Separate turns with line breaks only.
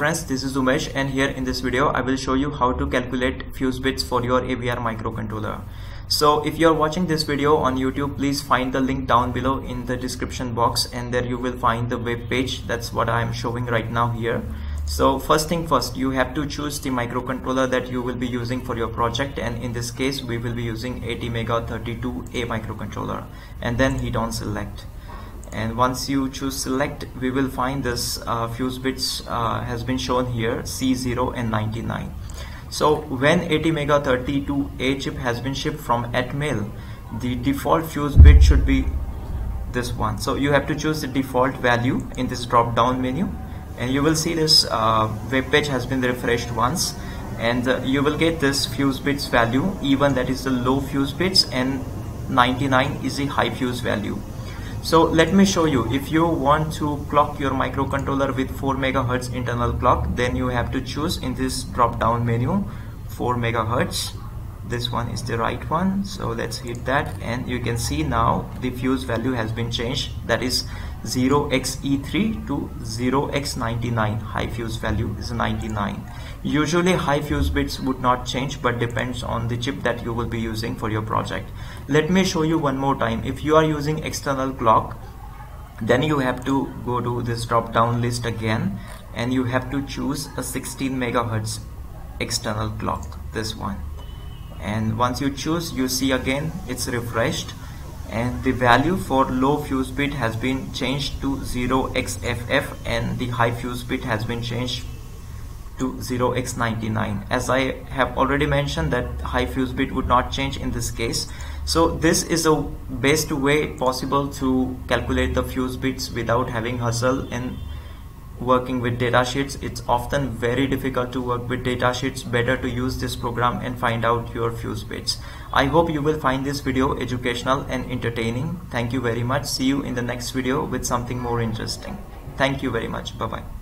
Friends, this is Umesh and here in this video I will show you how to calculate fuse bits for your AVR microcontroller. So if you are watching this video on YouTube, please find the link down below in the description box and there you will find the web page. That's what I am showing right now here. So first thing first, you have to choose the microcontroller that you will be using for your project and in this case we will be using ATmega32A microcontroller and then hit on select and once you choose select we will find this uh, fuse bits uh, has been shown here C0 and 99 so when ATmega32A chip has been shipped from Atmel the default fuse bit should be this one. So you have to choose the default value in this drop down menu. And you will see this uh, web page has been refreshed once. And uh, you will get this fuse bits value even that is the low fuse bits and 99 is the high fuse value so let me show you. If you want to clock your microcontroller with 4 megahertz internal clock then you have to choose in this drop down menu 4 megahertz. This one is the right one. So let's hit that. And you can see now the fuse value has been changed. That is 0xe3 to 0x99 high fuse value is 99 usually high fuse bits would not change but depends on the chip that you will be using for your project. Let me show you one more time. If you are using external clock then you have to go to this drop down list again and you have to choose a 16 megahertz external clock this one. And once you choose you see again it's refreshed and the value for low fuse bit has been changed to 0xff and the high fuse bit has been changed to 0x99 as I have already mentioned that high fuse bit would not change in this case. So this is a best way possible to calculate the fuse bits without having hustle and working with datasheets it's often very difficult to work with datasheets better to use this program and find out your fuse bits. I hope you will find this video educational and entertaining. Thank you very much. See you in the next video with something more interesting. Thank you very much. Bye bye